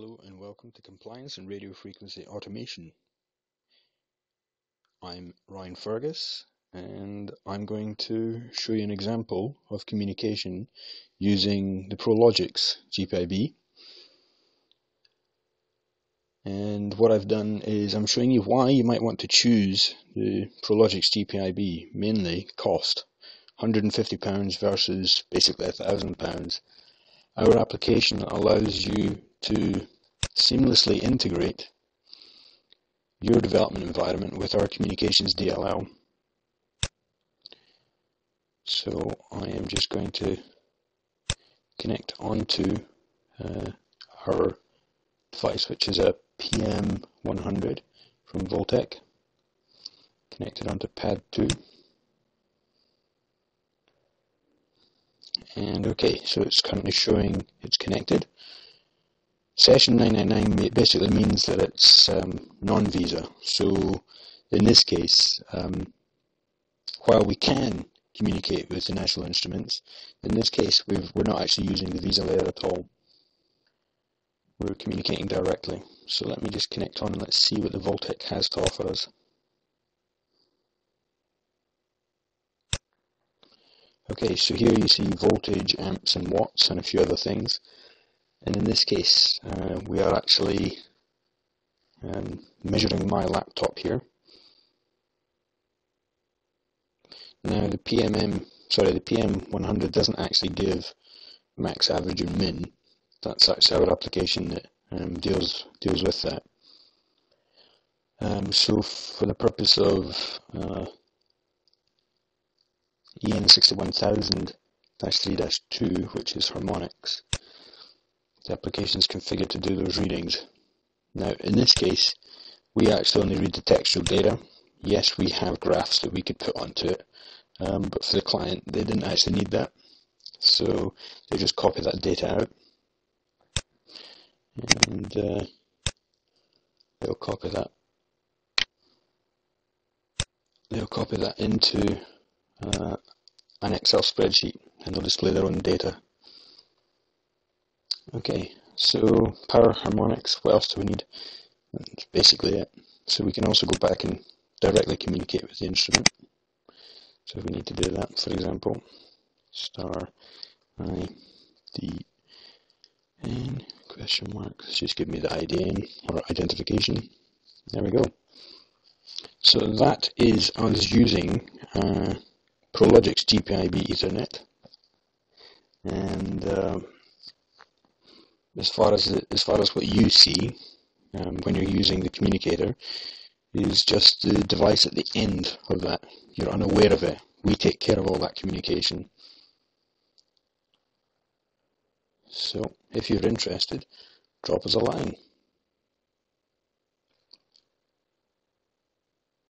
Hello and welcome to Compliance and Radio Frequency Automation. I'm Ryan Fergus and I'm going to show you an example of communication using the Prologix GPIB. And what I've done is I'm showing you why you might want to choose the Prologix GPIB, mainly cost. £150 versus basically £1,000. Our application allows you to seamlessly integrate your development environment with our communications DLL. So I am just going to connect onto uh, our device, which is a PM100 from Voltech, connected onto pad 2. And okay, so it's currently showing it's connected. Session 999 basically means that it's um, non-visa. So in this case, um, while we can communicate with the national instruments, in this case we are not actually using the visa layer at all. We're communicating directly. So let me just connect on and let's see what the Voltech has to offer us. Okay, so here you see voltage, amps and watts and a few other things and in this case uh, we are actually um, measuring my laptop here. Now the PMM, sorry, the PM100 doesn't actually give max, average, and min. That's actually our application that um, deals deals with that. Um, so for the purpose of uh, EN61000-3-2, which is harmonics, the application is configured to do those readings. Now, in this case, we actually only read the textual data. Yes, we have graphs that we could put onto it, um, but for the client, they didn't actually need that. So they just copy that data out. And uh, they'll copy that. They'll copy that into uh, an Excel spreadsheet and they'll display their own data. Okay, so power harmonics, what else do we need? That's basically it. So we can also go back and directly communicate with the instrument. So we need to do that, for example, star I D N question mark, let's just give me the ID or identification. There we go. So that is us using uh, Prologix GPIB Ethernet. And uh, as far as as far as what you see um, when you're using the communicator is just the device at the end of that. You're unaware of it. We take care of all that communication. So if you're interested, drop us a line.